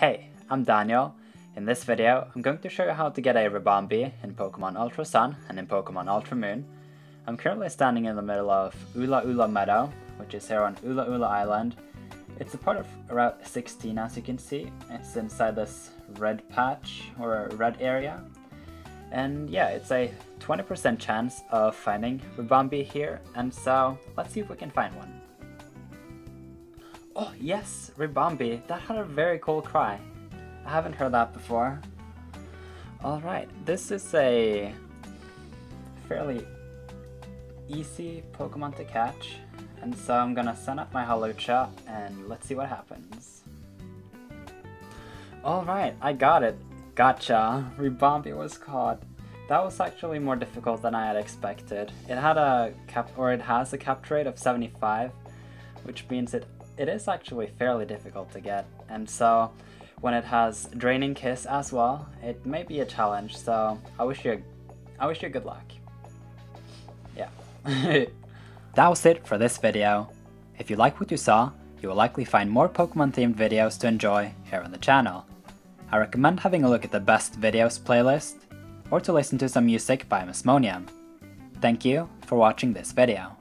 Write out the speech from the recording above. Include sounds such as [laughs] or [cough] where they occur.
Hey, I'm Daniel. In this video, I'm going to show you how to get a Ribombee in Pokemon Ultra Sun and in Pokemon Ultra Moon. I'm currently standing in the middle of Ula Ula Meadow, which is here on Ula Ula Island. It's a part of Route 16 as you can see. It's inside this red patch, or red area. And yeah, it's a 20% chance of finding Ribombee here, and so let's see if we can find one. Oh yes, Ribombee, that had a very cool cry. I haven't heard that before. Alright, this is a fairly easy Pokemon to catch, and so I'm gonna send up my Hawlucha and let's see what happens. Alright, I got it. Gotcha. Ribombee was caught. That was actually more difficult than I had expected. It had a cap or it has a capture rate of 75, which means it it is actually fairly difficult to get. And so when it has Draining Kiss as well, it may be a challenge. So I wish you I wish you good luck. Yeah. [laughs] that was it for this video. If you like what you saw, you will likely find more Pokemon themed videos to enjoy here on the channel. I recommend having a look at the best videos playlist, or to listen to some music by Mesmonium. Thank you for watching this video.